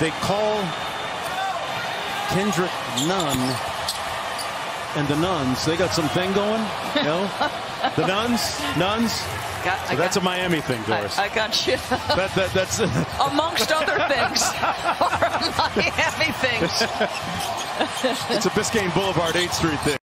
they call Kendrick Nunn and the Nuns. They got some thing going. You know, the Nuns, Nuns. Got, So that's got, a Miami thing, Doris. I, I got you. that, that, that's Amongst other things, or Miami things. it's a Biscayne Boulevard 8th Street thing.